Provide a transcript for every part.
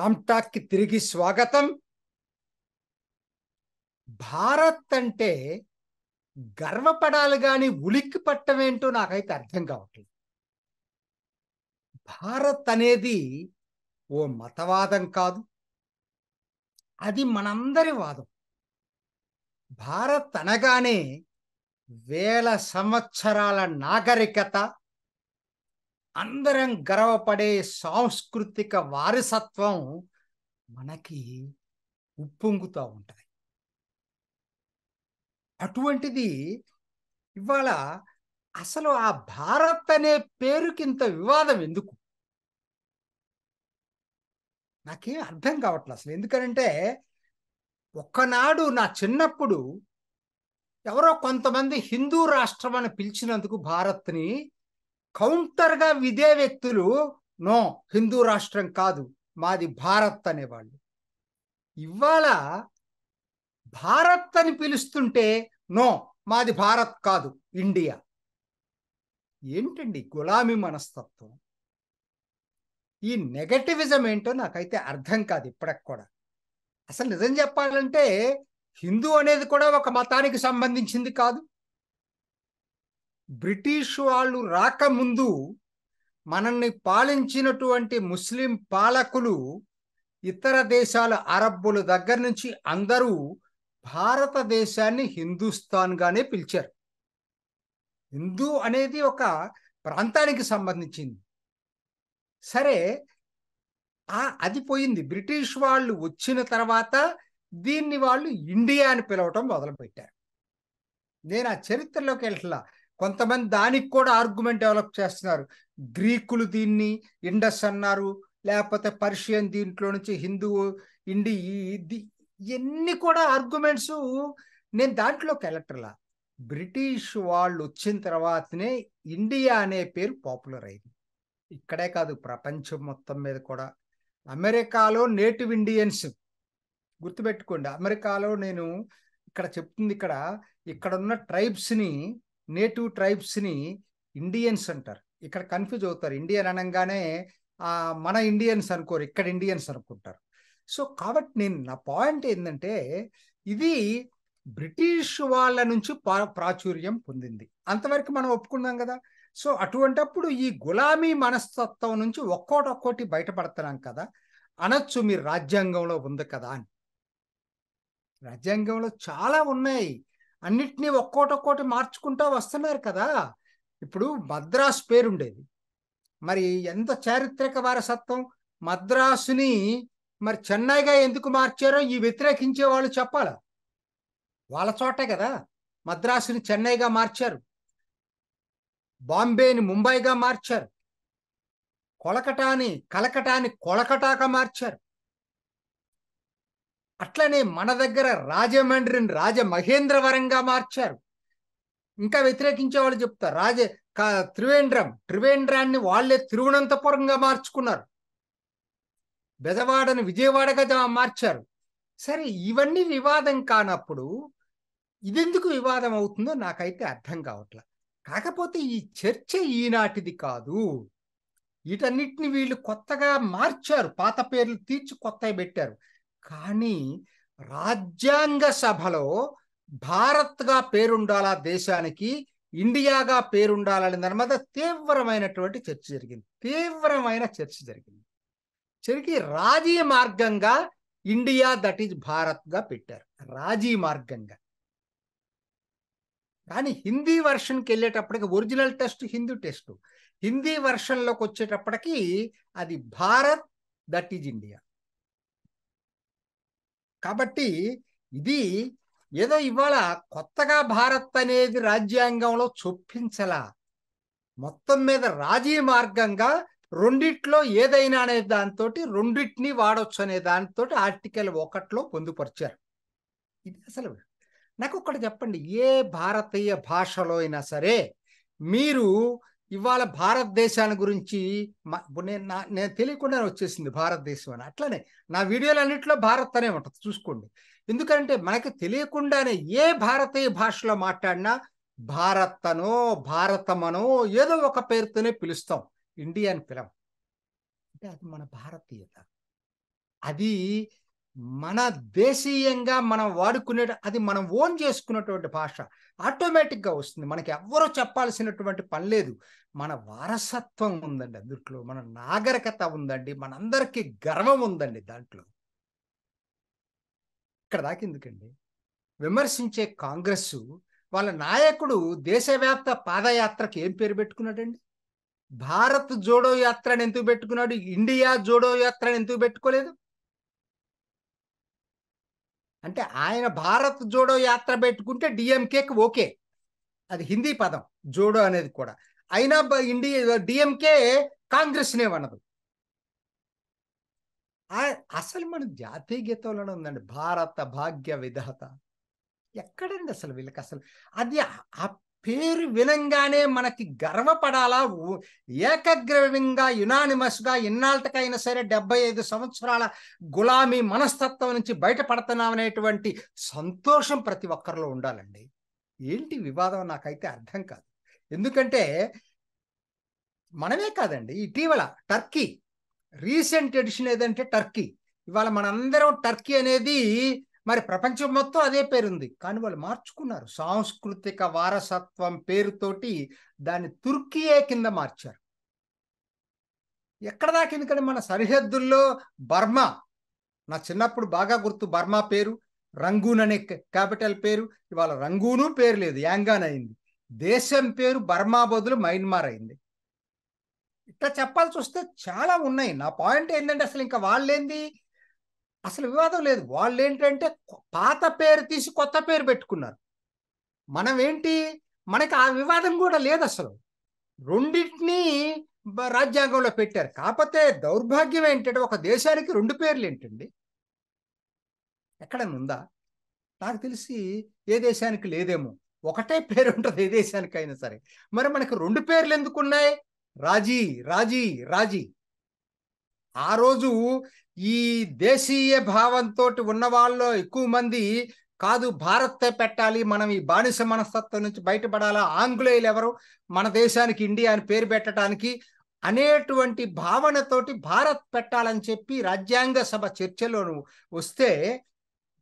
రామ్టాక్కి తిరిగి స్వాగతం. భారత్ అంటే గర్వపడాలి గాని ఉలిక్కి పట్టమేంటో నాకైతే అర్థం కావట్లేదు. భారత్ అనేది ఓ మతవాదం కాదు. అది మనందరి వాదం. భారత్ అనగానే వేల సంవత్సరాల నాగరికత అందరం గర్వపడే సాంస్కృతిక వారసత్వం మనకి ఉప్పొంగుతూ ఉంటుంది అటువంటిది ఇవాళ అసలు ఆ భారత్ అనే పేరుకింత వివాదం ఎందుకు? నాకేం అర్థం కావట్లేదు అసలు. ఎందుకనంటే ఒక్కనాడు నా చిన్నప్పుడు ఎవరో కొంతమంది హిందూ రాష్ట్రం అని పిలిచినందుకు భారత్ని కౌంటర్గా విదే వ్యక్తులు నో హిందూ రాష్ట్రం కాదు మాది భారత్ అనేవాళ్ళు. ఇవాళ భారత్ అని పిలుస్తుంటే నో మాది భారత్ కాదు ఇండియా. ఏంటండి గులామీ మనస్తత్వం? ఈ నెగటివిజం ఏంటో నాకైతే అర్థం కాదు ఇప్పటికి కూడా. అసలు నిజం చెప్పాలంటే హిందూ అనేది కూడా ఒక మతానికి సంబంధించింది కాదు. బ్రిటిష్ వాళ్ళు రాకముందు మనల్ని పాలించినటువంటి ముస్లిం పాలకులు ఇతర దేశాల అరబ్బుల దగ్గర నుంచి అందరూ భారతదేశాన్ని హిందుస్థాన్గానే పిలిచారు. హిందూ అనేది ఒక ప్రాంతానికి సంబంధించింది. సరే అది పోయింది. బ్రిటిష్ వాళ్ళు వచ్చిన తర్వాత దీన్ని వాళ్ళు ఇండియా అని పిలవటం మొదలుపెట్టారు. నేను ఆ చరిత్రలోకి వెళ్ళట్లా. కొంతమంది దానికి కూడా ఆర్గ్యుమెంట్ డెవలప్ చేస్తున్నారు. గ్రీకులు దీన్ని ఇండస్ అన్నారు లేకపోతే పర్షియన్ దీంట్లో నుంచి హిందూ ఇండి ఇవన్నీ కూడా ఆర్గ్యుమెంట్స్ నేను దాంట్లోకి వెళ్ళట్లా. బ్రిటిష్ వాళ్ళు వచ్చిన తర్వాతనే ఇండియా అనే పేరు పాపులర్ అయింది. ఇక్కడే కాదు ప్రపంచం మొత్తం మీద కూడా. అమెరికాలో నేటివ్ ఇండియన్స్ గుర్తుపెట్టుకోండి అమెరికాలో నేను ఇక్కడ చెప్తుంది ఇక్కడ ఇక్కడ ఉన్న ట్రైబ్స్ని నేటివ్ ట్రైబ్స్ని ఇండియన్స్ అంటారు. ఇక్కడ కన్ఫ్యూజ్ అవుతారు. ఇండియన్ అనగానే మన ఇండియన్స్ అనుకోరు ఇక్కడ ఇండియన్స్ అనుకుంటారు. సో కాబట్టి నేను నా పాయింట్ ఏంటంటే ఇది బ్రిటిష్ వాళ్ళ నుంచి ప్రాచుర్యం పొందింది. అంతవరకు మనం ఒప్పుకున్నాం కదా. సో అటువంటప్పుడు ఈ గులామీ మనస్తత్వం నుంచి ఒక్కోటొక్కోటి బయటపడుతున్నాం కదా. అనొచ్చు మీరు రాజ్యాంగంలో ఉంది కదా అని. రాజ్యాంగంలో చాలా ఉన్నాయి. అన్నిటినీ ఒక్కోటొక్కోటి మార్చుకుంటా వస్తున్నారు కదా. ఇప్పుడు మద్రాస్ పేరుండేది. మరి ఎంత చారిత్రక వారసత్వం. మద్రాసుని మరి చెన్నైగా ఎందుకు మార్చారో ఈ వ్యతిరేకించే వాళ్ళు చెప్పాలా? వాళ్ళ చోటే కదా. మద్రాసుని చెన్నైగా మార్చారు. బాంబేని ముంబైగా మార్చారు. కొలకటాని కలకటాని కొలకటాగా మార్చారు. అట్లనే మన దగ్గర రాజమండ్రిని రాజమహేంద్రవరంగా మార్చారు. ఇంకా వ్యతిరేకించే వాళ్ళు చెప్తారు రాజ త్రివేంద్రం త్రివేంద్రాన్ని వాళ్ళే తిరువనంతపురంగా మార్చుకున్నారు. బెదవాడను విజయవాడగా మార్చారు. సరే ఇవన్నీ వివాదం కానప్పుడు ఇదెందుకు వివాదం అవుతుందో నాకైతే అర్థం కావట్లా. కాకపోతే ఈ చర్చ ఈనాటిది కాదు. వీటన్నిటిని వీళ్ళు కొత్తగా మార్చారు. పాత పేర్లు తీర్చి కొత్తవి పెట్టారు. కానీ రాజ్యాంగ సభలో భారత్గా పేరుండాలా దేశానికి ఇండియాగా పేరుండాలని దాని మీద తీవ్రమైనటువంటి చర్చ జరిగింది. తీవ్రమైన చర్చ జరిగింది. జరిగి రాజీ మార్గంగా ఇండియా దట్ ఈజ్ భారత్గా పెట్టారు. రాజీ మార్గంగా. కానీ హిందీ వర్షన్కి వెళ్ళేటప్పటికి original test Hindi test. Hindi వర్షన్లోకి వచ్చేటప్పటికి అది భారత్ దట్ ఈజ్ ఇండియా. కాబట్టి ఇది ఏదో ఇవాళ కొత్తగా భారత్ అనేది రాజ్యాంగంలో చొప్పించలా. మొత్తం మీద రాజీ మార్గంగా రెండిట్లో ఏదైనా అనే దాంతో రెండిటిని వాడొచ్చు అనే దాంతో ఆర్టికల్ ఒకటిలో పొందుపరిచారు. ఇది అసలు నాకు ఒకటి చెప్పండి ఏ భారతీయ భాషలో అయినా సరే మీరు ఇవాళ భారతదేశాన్ని గురించి నేను నా నేను తెలియకుండానే వచ్చేసింది భారతదేశం అని. అట్లనే నా వీడియోలు అన్నింటిలో భారత్ అనే ఉంటుంది. చూసుకోండి. ఎందుకంటే మనకి తెలియకుండానే ఏ భారతీయ భాషలో మాట్లాడినా భారత్ అనో భారతమనో ఏదో ఒక పేరుతోనే పిలుస్తాం. ఇండియా అని పిలం అంటే అది మన భారతీయత. అది మన దేశీయంగా మనం వాడుకునే అది మనం ఓన్ చేసుకున్నటువంటి భాష. ఆటోమేటిక్గా వస్తుంది. మనకి ఎవ్వరూ చెప్పాల్సినటువంటి పని లేదు. మన వారసత్వం ఉందండి అందుట్లో. మన నాగరికత ఉందండి. మనందరికీ గర్వం ఉందండి దాంట్లో. ఇక్కడ దాకా ఎందుకండి? విమర్శించే కాంగ్రెస్ వాళ్ళ నాయకుడు దేశవ్యాప్త పాదయాత్రకి ఏం పేరు పెట్టుకున్నాడండి? భారత్ జోడో యాత్రని ఎందుకు పెట్టుకున్నాడు? ఇండియా జోడో యాత్రని ఎందుకు పెట్టుకోలేదు? అంటే ఆయన భారత్ జోడో యాత్ర పెట్టుకుంటే డిఎంకేకి ఓకే. అది హిందీ పదం జోడో అనేది కూడా. అయినా ఇండియా డిఎంకే కాంగ్రెస్నే అనదు అసలు మన జాతీయ గీతంలోనే ఉందండి భారత భాగ్య విధాత. ఎక్కడండి అసలు వీళ్ళకి అసలు? అది పేరు వినంగానే మనకి గర్వపడాలా? ఏకగ్రవ్యంగా యునానిమస్గా ఇన్నాళ్ళకైనా సరే డెబ్బై ఐదు సంవత్సరాల గులామీ మనస్తత్వం నుంచి బయటపడుతున్నామనేటువంటి సంతోషం ప్రతి ఒక్కరిలో ఉండాలండి. ఏంటి వివాదం? నాకైతే అర్థం కాదు. ఎందుకంటే మనమే కాదండి. ఇటీవల టర్కీ రీసెంట్ ఎడిషన్ ఏదంటే టర్కీ. ఇవాళ మనందరం టర్కీ అనేది మరి ప్రపంచం మొత్తం అదే పేరుంది. కానీ వాళ్ళు మార్చుకున్నారు. సాంస్కృతిక వారసత్వం పేరుతోటి దాన్ని తుర్కియే కింద మార్చారు. ఎక్కడ దాకా ఎందుకంటే మన సరిహద్దుల్లో బర్మా? నా చిన్నప్పుడు బాగా గుర్తు బర్మా పేరు. రంగూన్ అనే క్యాపిటల్ పేరు. ఇవాళ రంగూను పేరు లేదు. యాంగాన్ అయింది. దేశం పేరు బర్మా బదులు మైన్మార్ అయింది. ఇట్లా చెప్పాల్సి వస్తే చాలా ఉన్నాయి. నా పాయింట్ ఏంటంటే అసలు ఇంకా వాళ్ళేంది? అసలు వివాదం లేదు. వాళ్ళు ఏంటంటే పాత పేరు తీసి కొత్త పేరు పెట్టుకున్నారు. మనం ఏంటి మనకి ఆ వివాదం కూడా లేదు అసలు రెండింటినీ రాజ్యాంగంలో పెట్టారు. కాకపోతే దౌర్భాగ్యం ఏంటంటే ఒక దేశానికి రెండు పేర్లు ఏంటండి? ఎక్కడైనా ఉందా? నాకు తెలిసి ఏ దేశానికి లేదేమో. ఒకటే పేరు ఉంటుంది ఏ దేశానికైనా సరే. మరి మనకి రెండు పేర్లు ఎందుకున్నాయి రాజీ రాజీ రాజీ. ఆ రోజు ఈ దేశీయ భావంతో ఉన్న వాళ్ళలో ఎక్కువ మంది కాదు భారత్ పెట్టాలి మనం ఈ బానిస మనస్తత్వం నుంచి బయటపడాలా ఆంగ్లేయులు ఎవరు? మన దేశానికి ఇండియా అని పేరు పెట్టడానికి అనేటువంటి భావనతోటి భారత్ పెట్టాలని చెప్పి రాజ్యాంగ సభ చర్చలోను వస్తే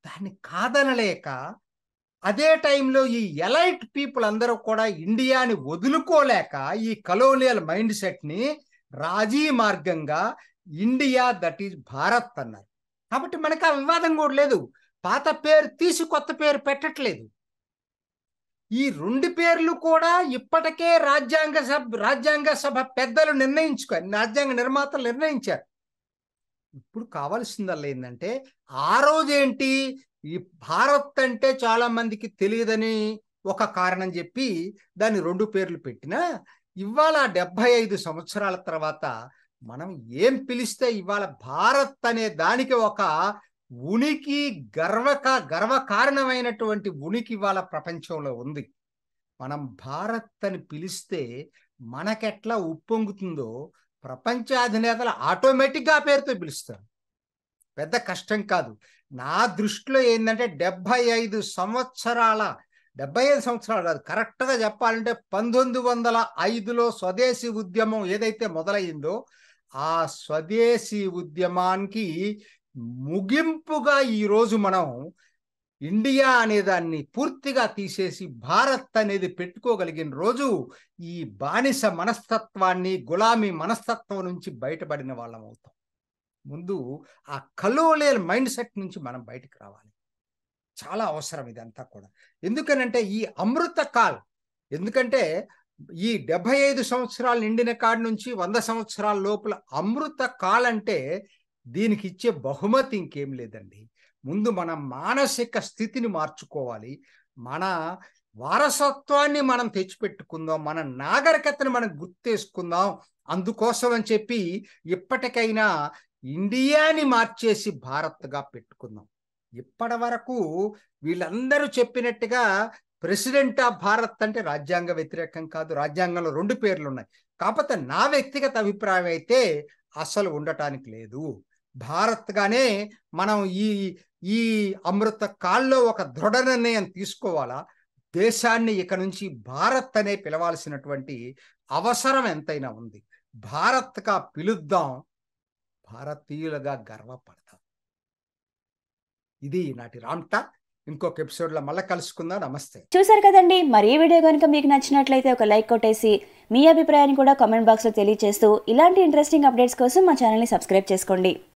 దాన్ని కాదనలేక అదే టైంలో ఈ ఎలైట్ పీపుల్ అందరూ కూడా ఇండియాని వదులుకోలేక ఈ కలోనియల్ మైండ్ సెట్ని రాజీ మార్గంగా ఇండియా దట్ ఈజ్ భారత్ అన్నారు. కాబట్టి మనకు ఆ వివాదం కూడా లేదు. పాత పేరు తీసి కొత్త పేరు పెట్టట్లేదు. ఈ రెండు పేర్లు కూడా ఇప్పటికే రాజ్యాంగ సభ రాజ్యాంగ సభ పెద్దలు నిర్ణయించుకొని రాజ్యాంగ నిర్మాతలు నిర్ణయించారు. ఇప్పుడు కావాల్సిందల్లా ఏంటంటే ఆ రోజు ఏంటి? ఈ భారత్ అంటే చాలా మందికి తెలియదని ఒక కారణం చెప్పి దాన్ని రెండు పేర్లు పెట్టినా ఇవాళ డెబ్బై ఐదు సంవత్సరాల తర్వాత మనం ఏం పిలిస్తే ఇవాళ భారత్ అనే దానికి ఒక ఉనికి గర్వక గర్వకారణమైనటువంటి ఉనికి ఇవాళ ప్రపంచంలో ఉంది. మనం భారత్ అని పిలిస్తే మనకెట్లా ఉప్పొంగుతుందో ప్రపంచ అధినేతలు ఆటోమేటిక్గా పేరుతో పిలుస్తారు. పెద్ద కష్టం కాదు. నా దృష్టిలో ఏంటంటే డెబ్బై ఐదు సంవత్సరాల డెబ్బై ఐదు సంవత్సరాలు కాదు కరెక్ట్గా చెప్పాలంటే పంతొమ్మిది వందల ఐదులో స్వదేశీ ఉద్యమం ఏదైతే మొదలైందో ఆ స్వదేశీ ఉద్యమానికి ముగింపుగా ఈరోజు మనం ఇండియా అనే దాన్ని పూర్తిగా తీసేసి భారత్ అనేది పెట్టుకోగలిగిన రోజు ఈ బానిస మనస్తత్వాన్ని గులామీ మనస్తత్వం నుంచి బయటపడిన వాళ్ళం అవుతాం. ముందు ఆ కలోలియల్ మైండ్ సెట్ నుంచి మనం బయటకు రావాలి. చాలా అవసరం ఇదంతా కూడా. ఎందుకనంటే ఈ అమృత కాల్ ఎందుకంటే ఈ డెబ్బై ఐదు సంవత్సరాలు నిండిన కాడి నుంచి వంద సంవత్సరాల లోపల అమృత కాలంటే దీనికి ఇచ్చే బహుమతి ఇంకేం లేదండి. ముందు మన మానసిక స్థితిని మార్చుకోవాలి. మన వారసత్వాన్ని మనం తెచ్చిపెట్టుకుందాం. మన నాగరికతను మనం గుర్తేసుకుందాం. అందుకోసం అని చెప్పి ఇప్పటికైనా ఇండియాని మార్చేసి భారత్గా పెట్టుకుందాం. ఇప్పటి వరకు వీళ్ళందరూ చెప్పినట్టుగా ప్రెసిడెంట్ ఆఫ్ భారత్ అంటే రాజ్యాంగ వ్యతిరేకం కాదు రాజ్యాంగంలో రెండు పేర్లు ఉన్నాయి కాకపోతే నా వ్యక్తిగత అభిప్రాయం అయితే అసలు ఉండటానికి లేదు. భారత్గానే మనం ఈ ఈ అమృత కాల్లో ఒక దృఢ నిర్ణయం తీసుకోవాలా? దేశాన్ని ఇక నుంచి భారత్ అనే పిలవాల్సినటువంటి అవసరం ఎంతైనా ఉంది. భారత్గా పిలుద్దాం భారతీయులుగా గర్వపడతాం. ఇది నాటి రామ్టా ఇంకొక ఎపిసోడ్లో మళ్ళీ కలుసుకుందాం. నమస్తే. చూసారు కదండి. మరి ఈ వీడియో కనుక మీకు నచ్చినట్లయితే ఒక లైక్ కొట్టేసి మీ అభిప్రాయాన్ని కూడా కామెంట్ బాక్స్లో తెలియజేస్తూ ఇలాంటి ఇంట్రెస్టింగ్ అప్డేట్స్ కోసం మా ఛానల్ని సబ్స్క్రైబ్ చేసుకోండి.